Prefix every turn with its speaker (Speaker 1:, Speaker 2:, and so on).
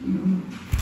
Speaker 1: Mm-hmm.